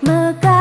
么个？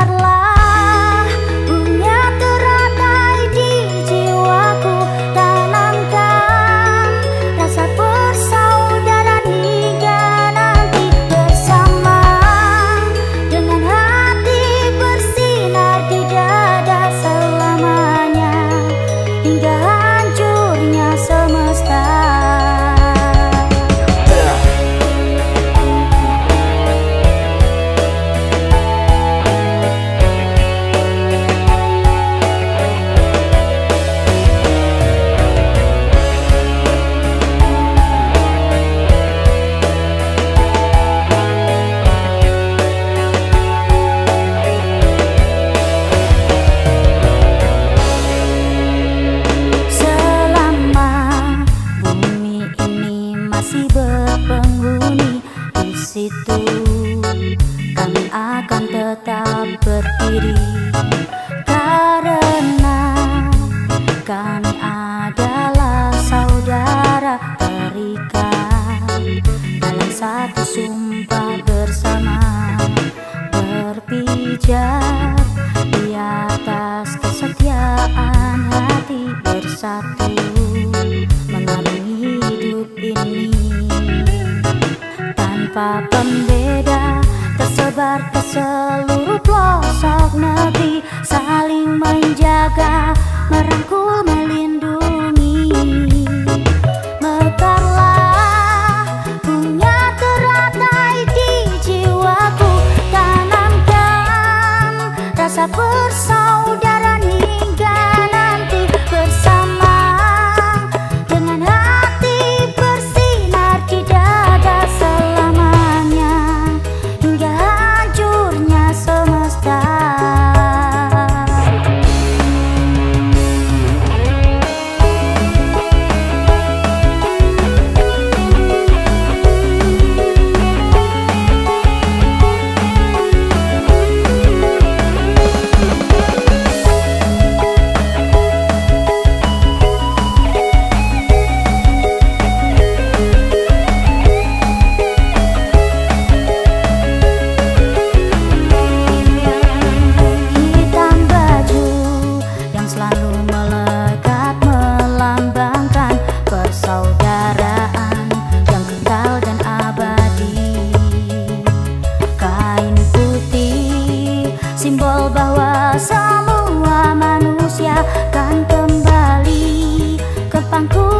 situ kami akan tetap berdiri karena kami adalah saudara terikat dalam satu sumpah bersama berpijak di atas kesetiaan hati bersatu. tanpa pembeda Tersebar ke seluruh pelosok negeri Saling menjaga, merangkul, melindungi. Mekarlah punya teratai di jiwaku rasa bersama pangku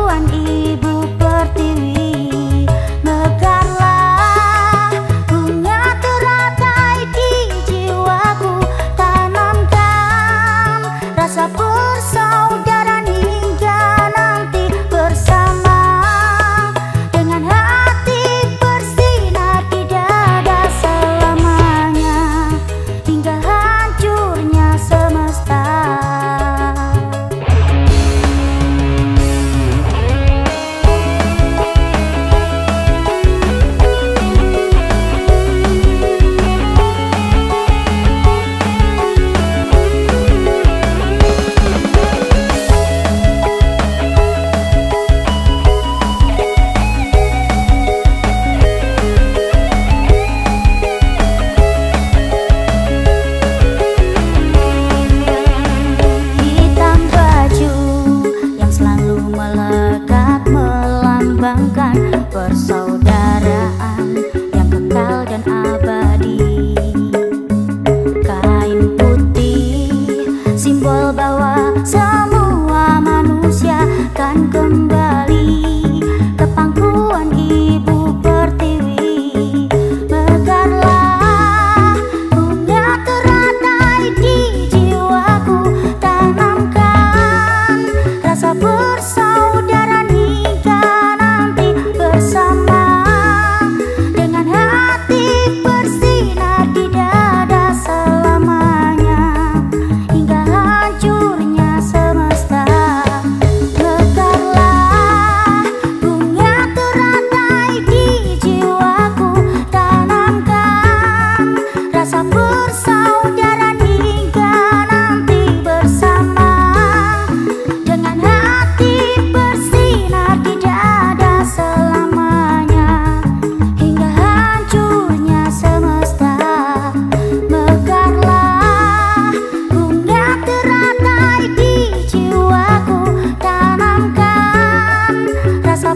bayangkan bersaudara.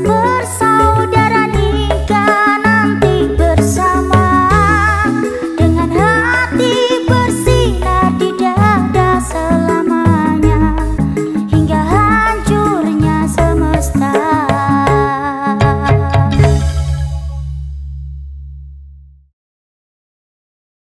força.